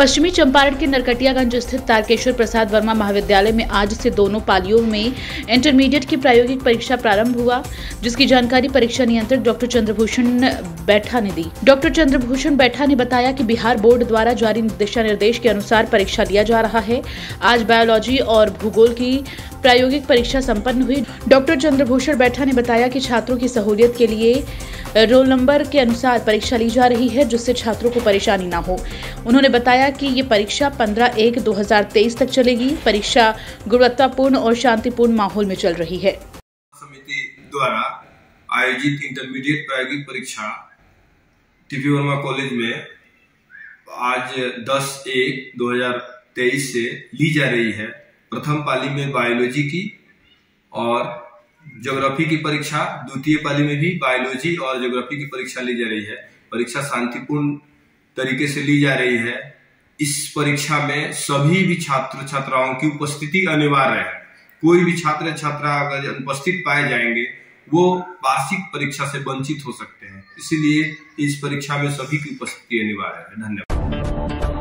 पश्चिमी चंपारण के नरकटियागंज स्थित तारकेश्वर प्रसाद वर्मा महाविद्यालय में आज से दोनों पालियों में इंटरमीडिएट की प्रायोगिक परीक्षा प्रारंभ हुआ, जिसकी जानकारी परीक्षा नियंत्रक डॉक्टर चंद्रभूषण बैठा ने दी। डॉक्टर चंद्रभूषण बैठा ने बताया कि बिहार बोर्ड द्वारा जारी दिशा निर्देश के अनुसार परीक्षा लिया जा रहा है। आज बायोलॉजी और भूगोल की प्रायोगिक परीक्षा संपन्न हुई। डॉक्टर चंद्रभूषण बैठा ने बताया कि छात्रों की सहूलियत के लिए रोल नंबर के अनुसार परीक्षा ली जा रही है, जिससे छात्रों को परेशानी न हो। उन्होंने बताया कि ये परीक्षा 15 एक 2023 तक चलेगी। परीक्षा गुणवत्तापूर्ण और शांतिपूर्ण माहौल में चल रही है। समिति द्वारा आयोजित इंटरमीडिएट प्रायोगिक परीक्षा टीपी वर्मा कॉलेज में आज 10 एक 2023 से ली जा रही है। प्रथम पाली में बायोलॉजी की और ज्योग्राफी की परीक्षा द्वितीय पाली में भी, बायोलॉजी और ज्योग्राफी की परीक्षा ली जा रही है। परीक्षा शांतिपूर्ण तरीके से ली जा रही है। इस परीक्षा में सभी भी छात्र छात्राओं की उपस्थिति अनिवार्य है। कोई भी छात्र छात्रा अगर उपस्थित पाए जाएँगे, वो वार्षिक परीक्षा से वंचित हो सकते हैं। इसीलिए इस परीक्षा में सभी की उपस्थिति अनिवार्य है। धन्यवाद।